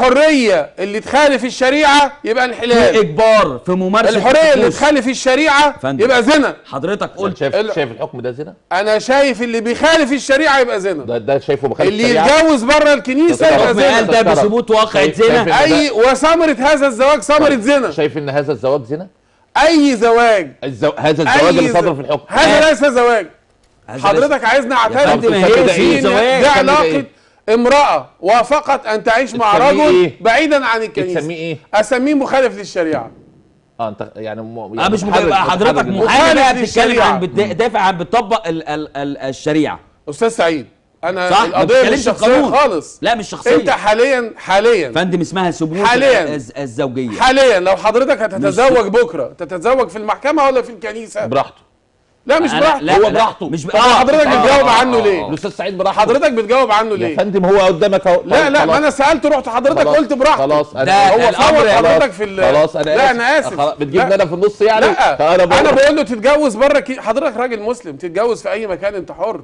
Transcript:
الحرية اللي تخالف الشريعة يبقى في انحلال إجبار في ممارسة الحرية اللي. تخالف الشريعة فندم. يبقى زنا. حضرتك قلت شايف ال- شايف الحكم ده زنا؟ أنا شايف اللي بيخالف الشريعة يبقى زنا. ده ده شايفه مخالف اللي الشريعة؟ يتجوز بره الكنيسة يبقى الحكم قال زنا ده بثبوت واقعة شايف- زنا. اي وثمرة هذا الزواج ثمرة زنا. شايف إن هذا الزواج زنا؟ أي زواج. الزو... هذا الزواج اللي صدر في الحكم. هذا ليس زواج. حضرتك عايزني أعترف إيه؟ ده علاقة إيه؟ امرأة وافقت أن تعيش مع تسميه رجل إيه؟ بعيدا عن الكنيسة. بتسميه إيه؟ أسميه مخالف للشريعة. آه أنت يعني م... آه مش متحرك- مجرد حضرتك. مخالف بتتكلم للشريعة. عن بتدافع عن بتطبق ال ال ال الشريعة. أستاذ سعيد أنا صح؟ ما القضية مش بتتكلمش شخصية القانون خالص. لا مش شخصية. أنت حاليا حاليا. فندم اسمها ثبوت حالياً. الز- الزوجية. حاليا. لو حضرتك هتتزوج بكرة تتزوج في المحكمة ولا في الكنيسة؟ براحته. لا مش براحته لا، هو لا، براحته. مش ب... طب حضرتك آه، بتجاوب آه، عنه آه، ليه؟ الاستاذ سعيد براحته حضرتك بتجاوب عنه يا ليه فندم هو قدامك أهو. لا لا ما أنا سالت رحت حضرتك قلت براحتك. خلاص أنا هو خلاص، حضرتك في ال خلاص أنا لا أنا آسف. بتجيبني. أنا في النص يعني؟ لا. أنا بقول له تتجوز بره. حضرتك راجل مسلم تتجوز في أي مكان أنت حر.